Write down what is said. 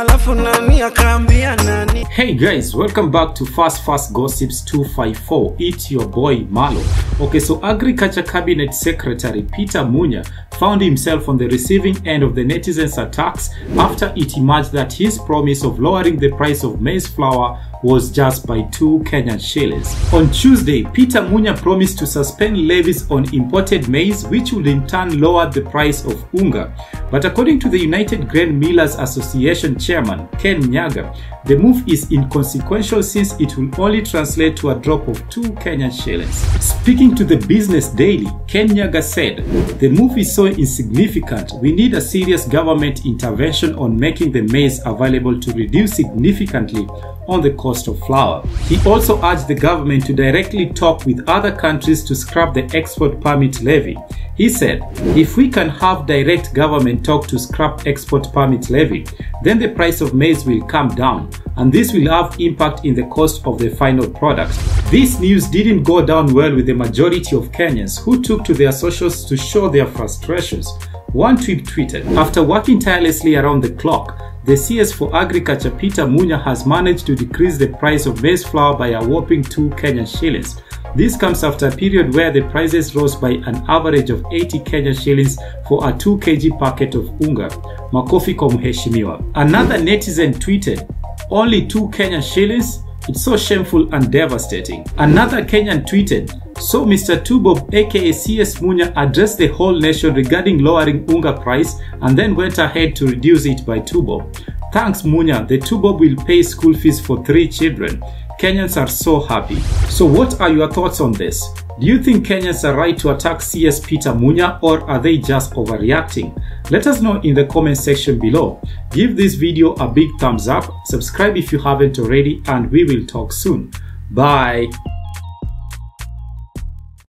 alafu nani akaambia nani Hey guys, welcome back to First-Fast Gossips 254. It's your boy Malo. Okay, so Agriculture Cabinet Secretary Peter Munya found himself on the receiving end of the netizens' attacks after it emerged that his promise of lowering the price of maize flour was just by two Kenyan shillings. On Tuesday, Peter Munya promised to suspend levies on imported maize, which would in turn lower the price of unga. But according to the United Grain Millers Association chairman, Ken Nyaga, the move is inconsequential since it will only translate to a drop of 2 Kenyan shillings. Speaking to the Business Daily, Ken Nyaga said, The move is so insignificant, we need a serious government intervention on making the maize available to reduce significantly on the cost of flour. He also urged the government to directly talk with other countries to scrap the export permit levy. He said, if we can have direct government talk to scrap export permit levy, then the price of maize will come down and this will have impact in the cost of the final product. This news didn't go down well with the majority of Kenyans who took to their socials to show their frustrations. One tweet tweeted, after working tirelessly around the clock, the CS for Agriculture Peter Munya has managed to decrease the price of maize flour by a whopping 2 Kenyan shillings. This comes after a period where the prices rose by an average of 80 Kenyan shillings for a 2 kg packet of unga. Makofi kwa mheshimiwa. Another netizen tweeted, only 2 Kenyan shillings? It's so shameful and devastating. Another Kenyan tweeted, so Mr. Tubob aka CS Munya addressed the whole nation regarding lowering unga price and then went ahead to reduce it by Tubob. Thanks Munya, the Tubob will pay school fees for three children. Kenyans are so happy. So what are your thoughts on this? Do you think Kenyans are right to attack CS Peter Munya or are they just overreacting? Let us know in the comment section below. Give this video a big thumbs up, subscribe if you haven't already and we will talk soon. Bye.